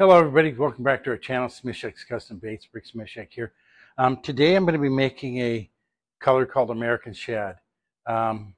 Hello everybody, welcome back to our channel, Smisek's Custom Baits, Rick Smishek here. Um, today I'm going to be making a color called American Shad. Um,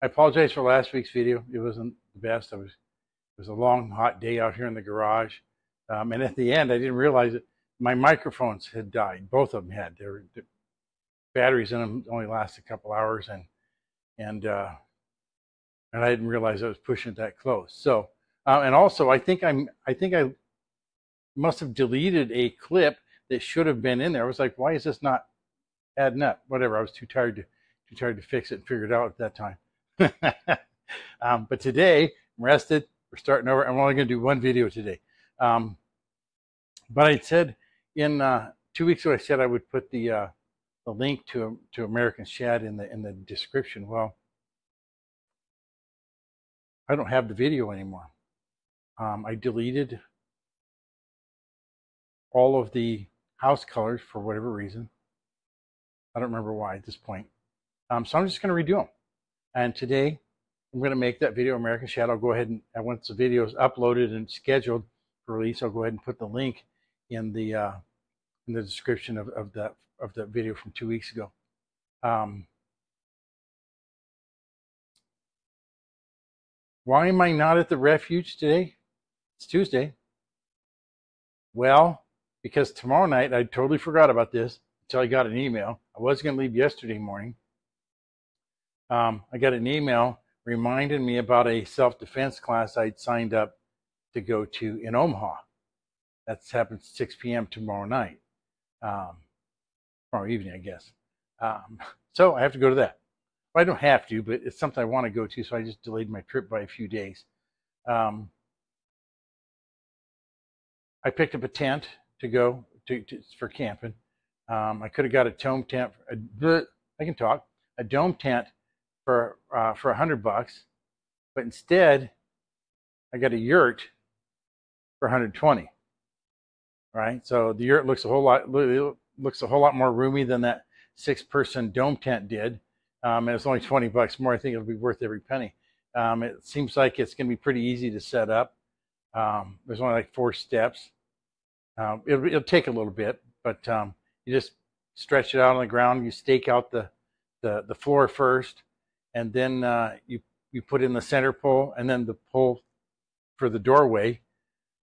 I apologize for last week's video, it wasn't the best. Was, it was a long hot day out here in the garage. Um, and at the end I didn't realize my microphones had died, both of them had. Their the batteries in them only last a couple hours and, and, uh, and I didn't realize I was pushing it that close. So, uh, and also I think I'm, I think I must have deleted a clip that should have been in there. I was like, why is this not adding up? Whatever. I was too tired to too tired to fix it and figure it out at that time. um, but today, I'm rested. We're starting over. I'm only going to do one video today. Um, but I said in uh, two weeks ago, I said I would put the uh, the link to to American Shad in the in the description. Well, I don't have the video anymore. Um, I deleted all of the house colors for whatever reason. I don't remember why at this point. Um, so I'm just going to redo them. And today I'm going to make that video American Shad. I'll go ahead and once the video is uploaded and scheduled for release, I'll go ahead and put the link in the uh, in the description of, of that of that video from two weeks ago. Um, why am I not at the refuge today? It's Tuesday. Well, because tomorrow night I totally forgot about this until I got an email. I was going to leave yesterday morning. Um, I got an email reminding me about a self-defense class I'd signed up to go to in Omaha. That's happened 6 p.m. tomorrow night, um, tomorrow evening, I guess. Um, so I have to go to that. Well, I don't have to, but it's something I want to go to, so I just delayed my trip by a few days. Um, I picked up a tent to go to, to for camping. Um, I could have got a dome tent. A, I can talk. A dome tent for uh, for a hundred bucks, but instead, I got a yurt for 120. Right. So the yurt looks a whole lot looks a whole lot more roomy than that six person dome tent did. Um, and it's only 20 bucks more. I think it'll be worth every penny. Um, it seems like it's going to be pretty easy to set up. Um, there's only like four steps. Um, it'll, it'll, take a little bit, but um, you just stretch it out on the ground. You stake out the, the, the floor first, and then uh, you, you put in the center pole and then the pole for the doorway.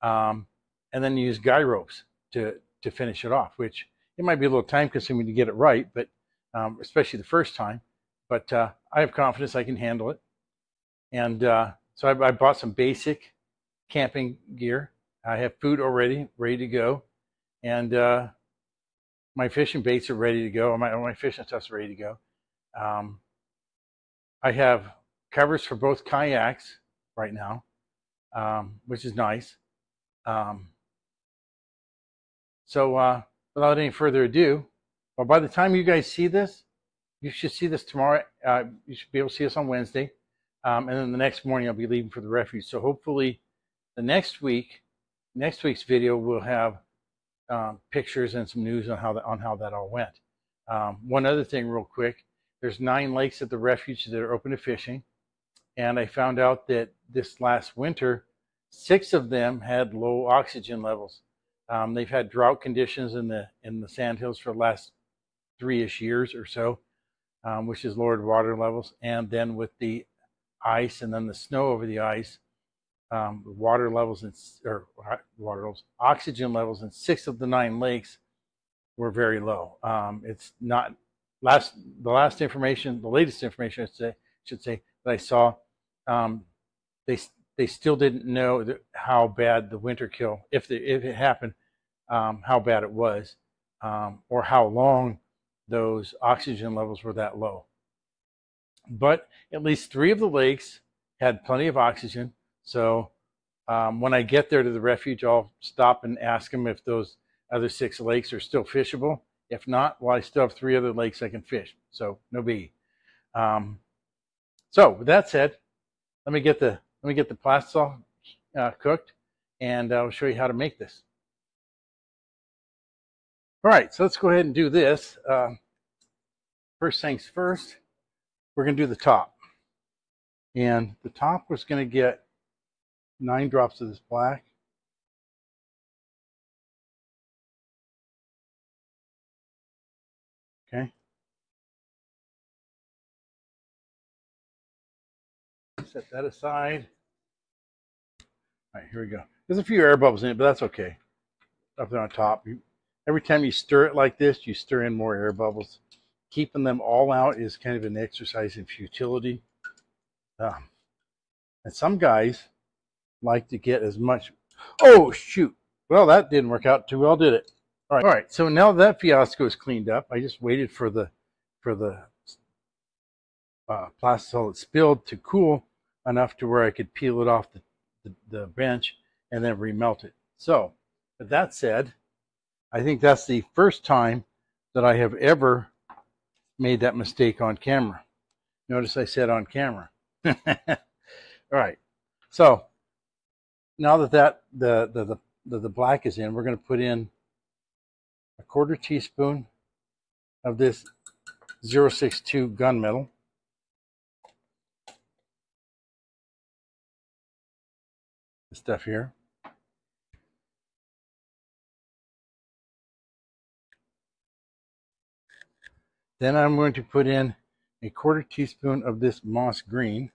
Um, and then you use guy ropes to, to finish it off, which it might be a little time consuming to get it right, but um, especially the first time. But uh, I have confidence I can handle it. And uh, so I, I bought some basic camping gear I have food already, ready to go, and uh, my fishing baits are ready to go. My my fishing stuff's ready to go. Um, I have covers for both kayaks right now, um, which is nice. Um, so uh, without any further ado, well, by the time you guys see this, you should see this tomorrow. Uh, you should be able to see us on Wednesday, um, and then the next morning I'll be leaving for the refuge. So hopefully, the next week next week's video will have um, pictures and some news on how that on how that all went. Um, one other thing, real quick, there's nine lakes at the refuge that are open to fishing, and I found out that this last winter, six of them had low oxygen levels. Um, they've had drought conditions in the in the sandhills for the last three-ish years or so, um, which has lowered water levels, and then with the ice and then the snow over the ice, um, water levels in, or water levels, oxygen levels in six of the nine lakes were very low. Um, it's not last the last information, the latest information I should say, should say that I saw. Um, they they still didn't know how bad the winter kill, if the, if it happened, um, how bad it was, um, or how long those oxygen levels were that low. But at least three of the lakes had plenty of oxygen. So um, when I get there to the refuge, I'll stop and ask them if those other six lakes are still fishable. If not, well, I still have three other lakes I can fish. So no biggie. Um, so with that said, let me get the let me get the plastisol uh, cooked, and I'll show you how to make this. All right, so let's go ahead and do this. Uh, first things first, we're going to do the top. And the top was going to get nine drops of this black. Okay. Set that aside. All right, here we go. There's a few air bubbles in it, but that's okay. Up there on top. You, every time you stir it like this, you stir in more air bubbles. Keeping them all out is kind of an exercise in futility. Um, and some guys, like to get as much. Oh, shoot. Well, that didn't work out too well, did it? All right. All right. So now that fiasco is cleaned up, I just waited for the for the uh, plastic spilled to cool enough to where I could peel it off the, the, the bench and then remelt it. So, with that said, I think that's the first time that I have ever made that mistake on camera. Notice I said on camera. All right. So now that, that the, the, the, the black is in, we're going to put in a quarter teaspoon of this 062 gunmetal. The stuff here. Then I'm going to put in a quarter teaspoon of this moss green.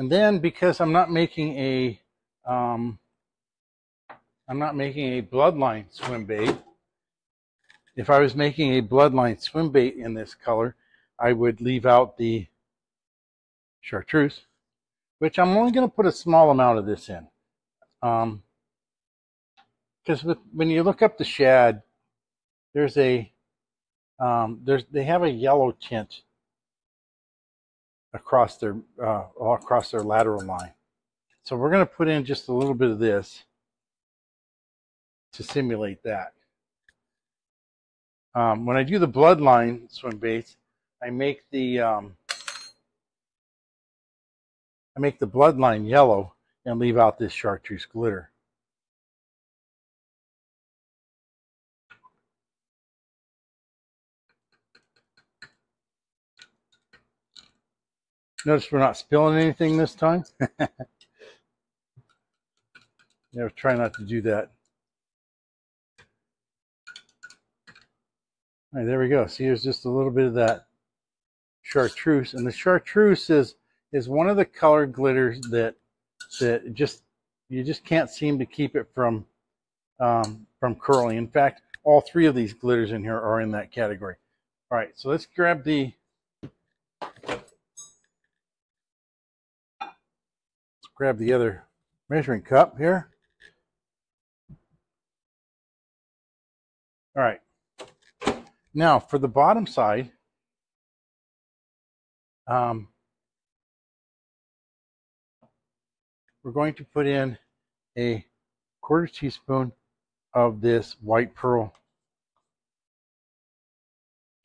And then because I'm not making a, um, I'm not making a bloodline swim bait. If I was making a bloodline swim bait in this color, I would leave out the chartreuse, which I'm only going to put a small amount of this in. Um, because when you look up the shad, there's a um, there's they have a yellow tint across their uh, all across their lateral line. So we're going to put in just a little bit of this to simulate that. Um, when I do the bloodline swim baits, I make the um, I make the bloodline yellow and leave out this chartreuse glitter. Notice we're not spilling anything this time. yeah, try not to do that. All right, there we go. See, there's just a little bit of that chartreuse. And the chartreuse is is one of the color glitters that that just you just can't seem to keep it from um, from curling. In fact, all three of these glitters in here are in that category. All right, so let's grab the grab the other measuring cup here. All right. Now for the bottom side, um, we're going to put in a quarter teaspoon of this white pearl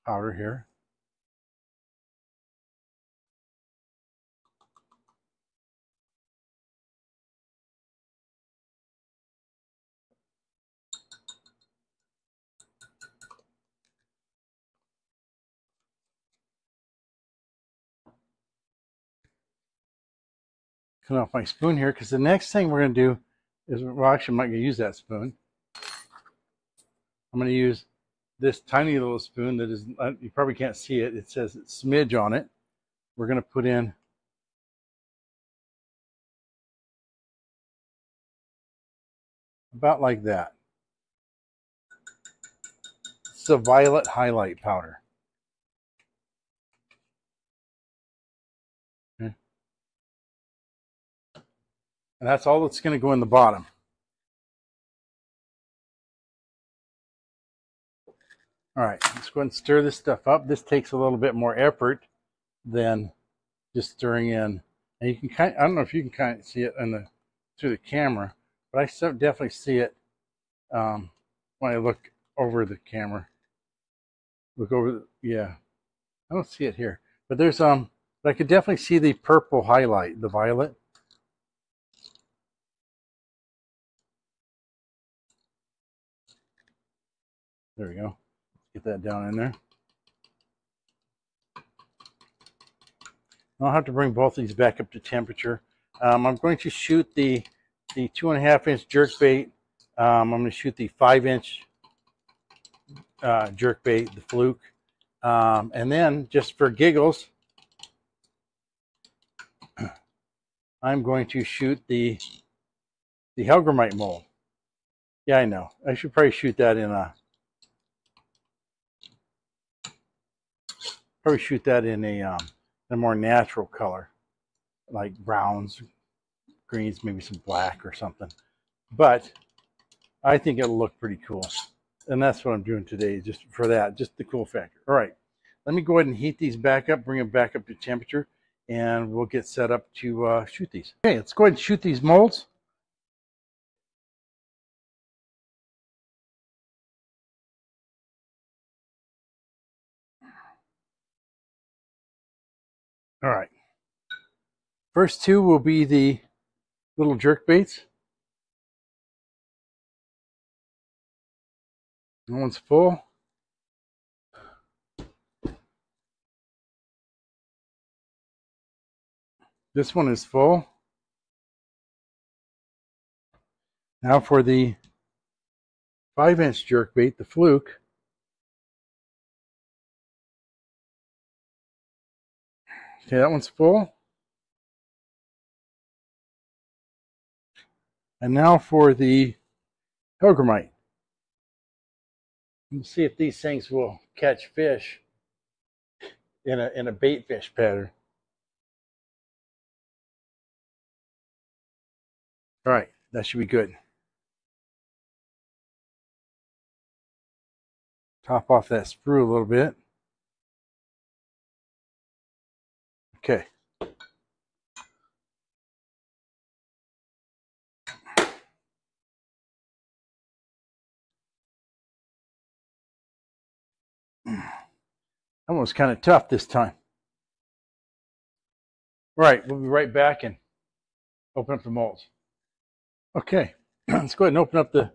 powder here. Cut off my spoon here because the next thing we're going to do is, well, actually, not going to use that spoon. I'm going to use this tiny little spoon that is, uh, you probably can't see it. It says smidge on it. We're going to put in about like that. It's a violet highlight powder. And that's all that's going to go in the bottom. All right, let's go ahead and stir this stuff up. This takes a little bit more effort than just stirring in. And you can kind of, I don't know if you can kind of see it in the through the camera, but I so definitely see it um, when I look over the camera. Look over, the, yeah, I don't see it here, but there's um, but I could definitely see the purple highlight, the violet. There we go. Get that down in there. I'll have to bring both these back up to temperature. Um, I'm going to shoot the the two and a half inch jerk bait. Um, I'm going to shoot the five inch uh, jerk bait, the fluke. Um, and then just for giggles, I'm going to shoot the the Hellgrammite mold. Yeah, I know. I should probably shoot that in a probably shoot that in a um, a more natural color, like browns, greens, maybe some black or something. But I think it'll look pretty cool. And that's what I'm doing today, just for that, just the cool factor. All right, let me go ahead and heat these back up, bring them back up to temperature, and we'll get set up to uh, shoot these. Okay, let's go ahead and shoot these molds. All right. First two will be the little jerk baits. That one's full. This one is full. Now for the five inch jerk bait, the fluke. Okay, that one's full. And now for the Hellgrammite. Let's see if these things will catch fish in a, in a bait fish pattern. All right, that should be good. Top off that sprue a little bit. Okay. That one was kind of tough this time. All right, we'll be right back and open up the molds. Okay, let's go ahead and open up the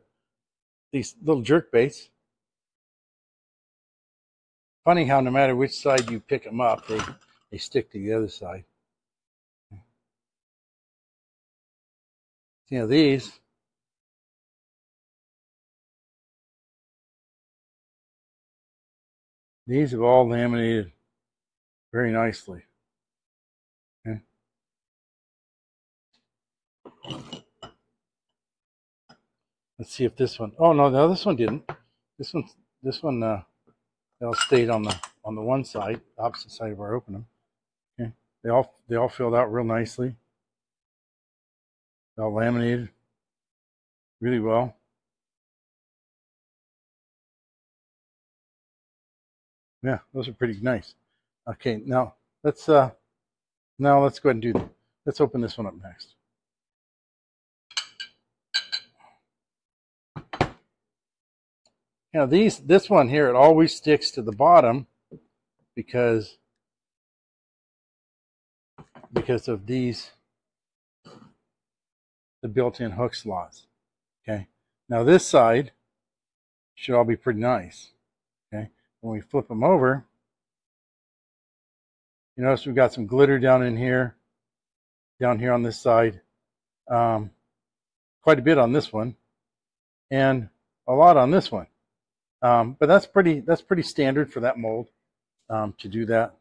these little jerk baits. Funny how no matter which side you pick them up, they, they stick to the other side. You know, these These have all laminated very nicely. Okay. Let's see if this one. Oh no, no, this one didn't. This one, this one, uh, all stayed on the on the one side, opposite side of our opening. They all they all filled out real nicely. All laminated really well. Yeah, those are pretty nice. Okay, now let's uh now let's go ahead and do that. let's open this one up next. Now these this one here it always sticks to the bottom because because of these the built-in hook slots. Okay. Now this side should all be pretty nice okay? when we flip them over, you notice we've got some glitter down in here, down here on this side, um, quite a bit on this one, and a lot on this one. Um, but that's pretty that's pretty standard for that mold um, to do that.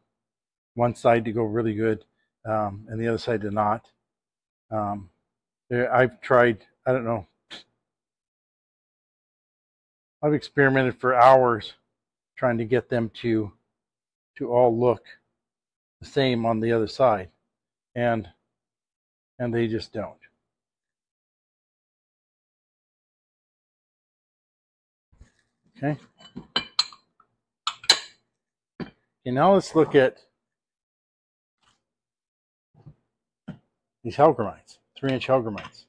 One side to go really good, um, and the other side did not. Um, I've tried. I don't know. I've experimented for hours trying to get them to to all look the same on the other side and and they just don't okay okay now let's look at these Hellgrammites, three inch Hellgrammites.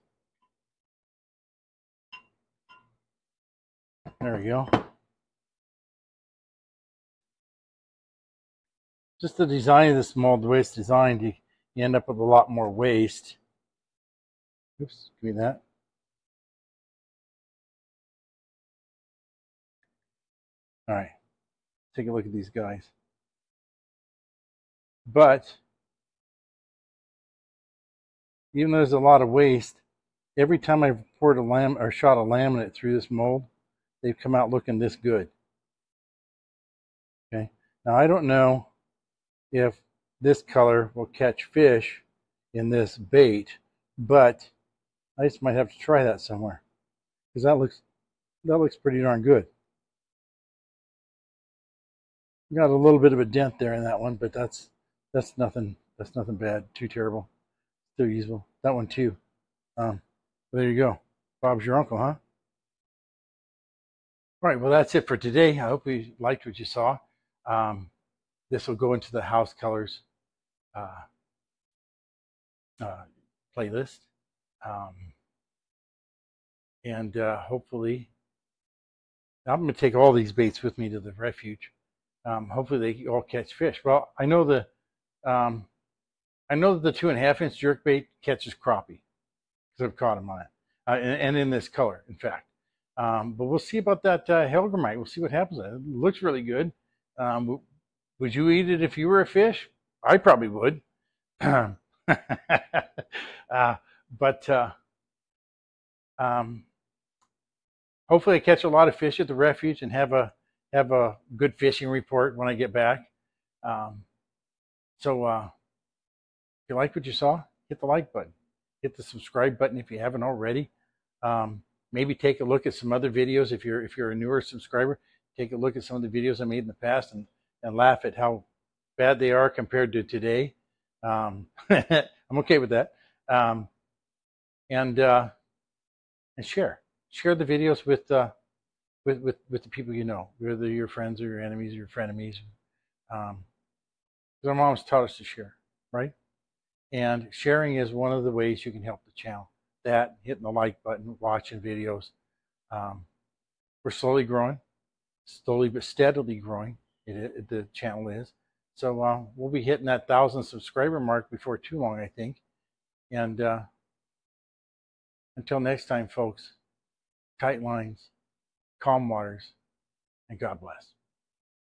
There we go. just the design of this mold, the way it's designed, you, you end up with a lot more waste. Oops, give me that. All right, take a look at these guys. But even though there's a lot of waste, every time I've poured a lam or shot a laminate through this mold, they've come out looking this good. Okay. Now I don't know if this color will catch fish in this bait, but I just might have to try that somewhere because that looks that looks pretty darn good. Got a little bit of a dent there in that one, but that's that's nothing that's nothing bad, too terrible, still. That one too. Um, there you go. Bob's your uncle, huh? All right, well, that's it for today. I hope you liked what you saw. Um, this will go into the house colors uh, uh, playlist. Um, and uh, hopefully, I'm going to take all these baits with me to the refuge. Um, hopefully, they all catch fish. Well, I know the um, I know that the two and a half inch jerk bait catches crappie because I've caught them on it, uh, and, and, in this color, in fact. Um, but we'll see about that uh, Hellgrammite. We'll see what happens. It looks really good. Um, would you eat it if you were a fish? I probably would. uh, but uh, um, hopefully, I catch a lot of fish at the refuge and have a have a good fishing report when I get back. Um, so, uh, you like what you saw, hit the like button, hit the subscribe button if you haven't already. Um, maybe take a look at some other videos if you're if you're a newer subscriber. Take a look at some of the videos I made in the past and and laugh at how bad they are compared to today. Um, I'm okay with that. Um, and uh, and share share the videos with uh, with with with the people you know, whether your friends or your enemies or your frenemies. Um, our moms taught us to share, right? And sharing is one of the ways you can help the channel. That hitting the like button, watching videos. Um, we're slowly growing, slowly but steadily growing. It, it, the channel is. So uh, we'll be hitting that thousand subscriber mark before too long, I think. And uh, until next time, folks, tight lines, calm waters, and God bless.